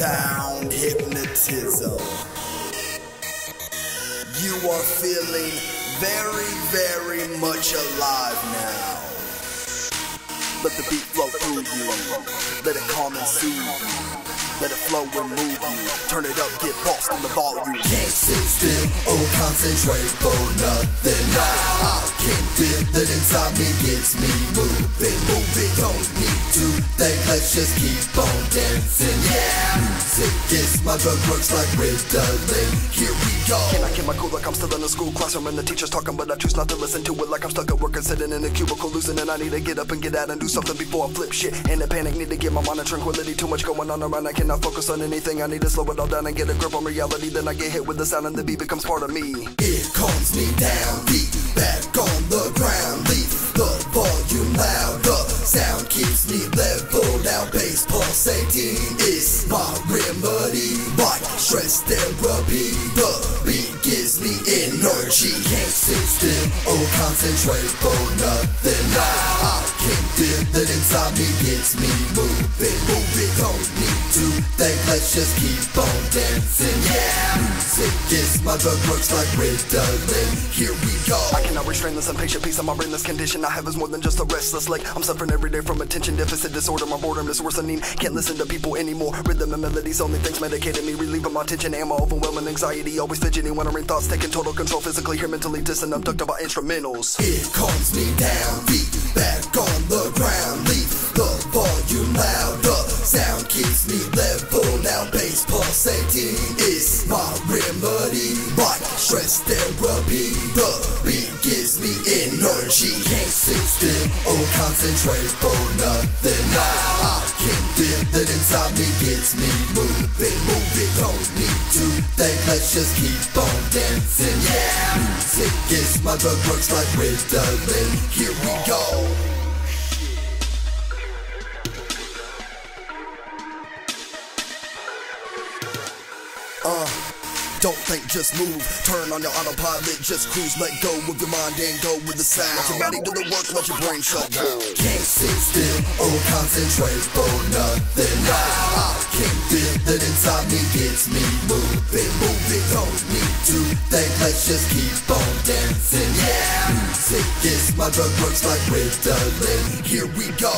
hypnotism. You are feeling very, very much alive now. Let the beat flow through you. Let it calm and soothe you. Let it flow and move you. Turn it up, get bossed in the volume. Can't sit still or concentrate for nothing. I can't feel that inside me gets me moving, let's just keep on dancing. Yeah, music is my drug works like Ritalin. Here we go. Can I keep my cool like I'm still in a school classroom and the teacher's talking, but I choose not to listen to it like I'm stuck at work and sitting in a cubicle losing and I need to get up and get out and do something before I flip shit. In a panic, need to get my mind in tranquility. Too much going on around, I cannot focus on anything. I need to slow it all down and get a grip on reality. Then I get hit with the sound and the beat becomes part of me. It calms me down, feet bass pulsating. It's my remedy, like stress therapy. The beat gives me energy, can't sit still or concentrate for nothing. I that inside me gets me moving, moving. Don't need to think, let's just keep on dancing. Yeah, music is my drug works like Ritalin. Here we go. I cannot restrain this impatient piece of my brain. This condition I have is more than just a restless leg. I'm suffering every day from attention deficit disorder. My boredom is worsening. Can't listen to people anymore. Rhythm and melodies, only things medicating me, relieving my tension and my overwhelming anxiety. Always fidgeting in thoughts, taking total control physically, here mentally distant, abducted by instrumentals. It calms me down, feet back on pulsating. It's my remedy, like stress therapy. The beat gives me energy, can't sit still or concentrate for nothing. I can't feel that inside me gets me moving, moving. Don't need to think, let's just keep on dancing. Yeah, music is my drug works like Ritalin. Here we go. Uh, don't think, just move. Turn on your autopilot, just cruise. Let go of your mind and go with the sound. Let your body do the work, let your brain shut down. Can't sit still or concentrate for nothing. I can feel that inside me gets me moving, moving. Don't need to think, let's just keep on dancing. Yeah, music is my drug works like Ritalin. Here we go.